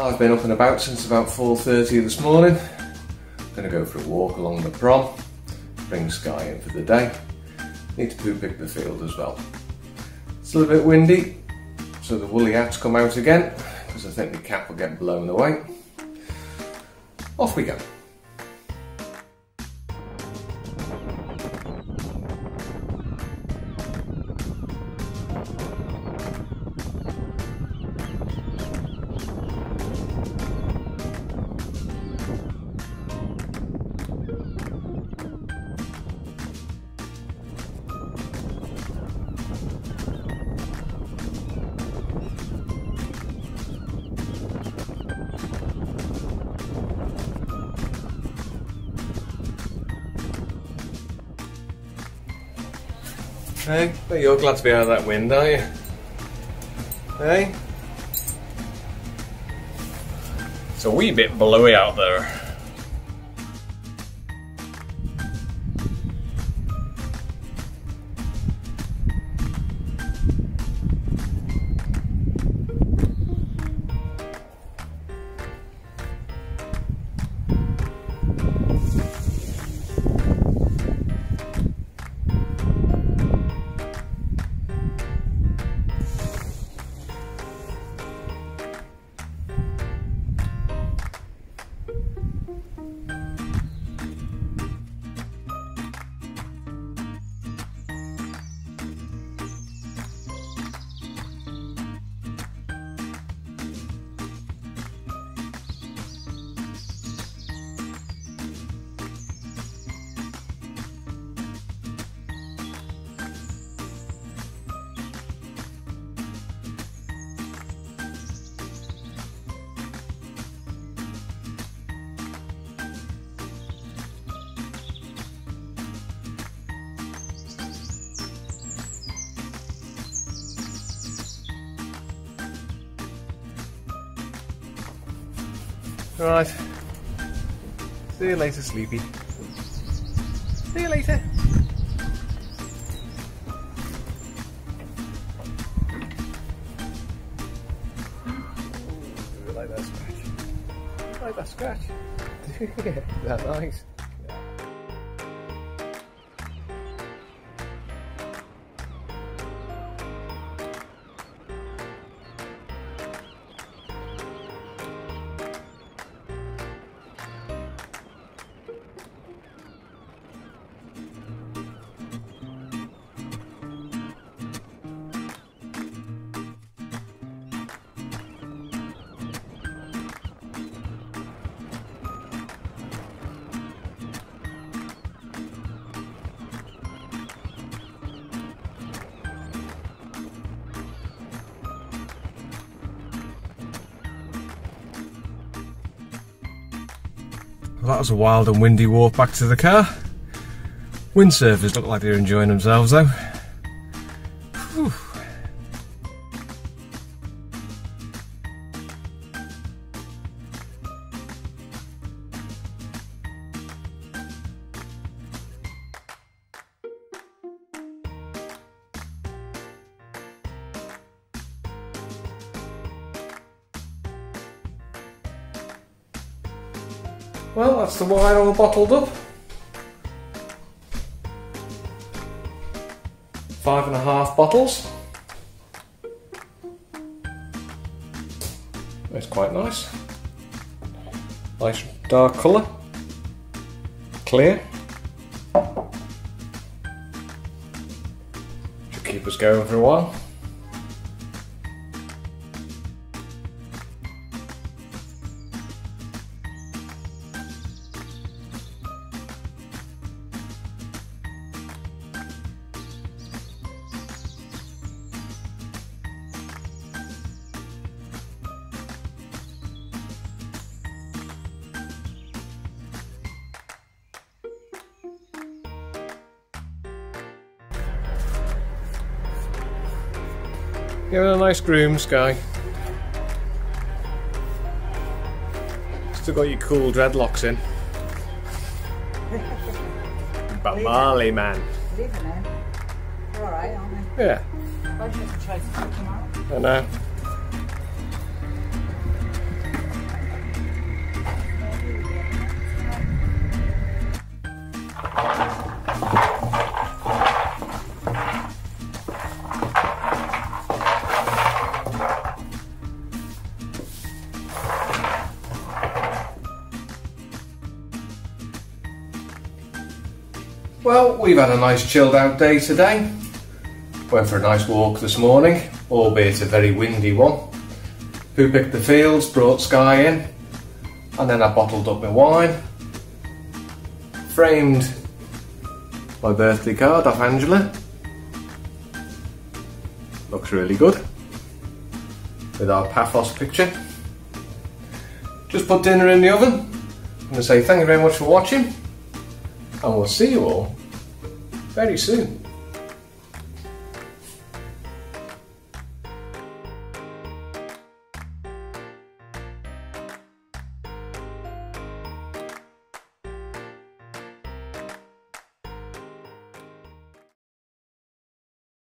I've been up and about since about 4.30 this morning. Gonna go for a walk along the prom, bring Skye in for the day. Need to poo pick the field as well. It's a little bit windy, so the woolly hats come out again, because I think the cap will get blown away. Off we go. Hey, but you're glad to be out of that wind, are you? Hey? It's a wee bit blowy out there. Right. See you later, Sleepy. See you later. Ooh, like that scratch. Like that scratch. that nice. Well, that was a wild and windy walk back to the car. Windsurfers look like they're enjoying themselves though. Well, that's the wine all bottled up. Five and a half bottles. It's quite nice. Nice dark colour. Clear. Should keep us going for a while. Give it a nice groom, Skye. Still got your cool dreadlocks in. but Marley, man. Leaving then. We're alright, aren't? Yeah, I just have to try to come out. I know. Well, we've had a nice chilled out day today. Went for a nice walk this morning, albeit a very windy one. Who picked the fields, brought Skye in, and then I bottled up my wine. Framed my birthday card off Angela. Looks really good. With our Paphos picture. Just put dinner in the oven. I'm going to say thank you very much for watching and we'll see you all very soon.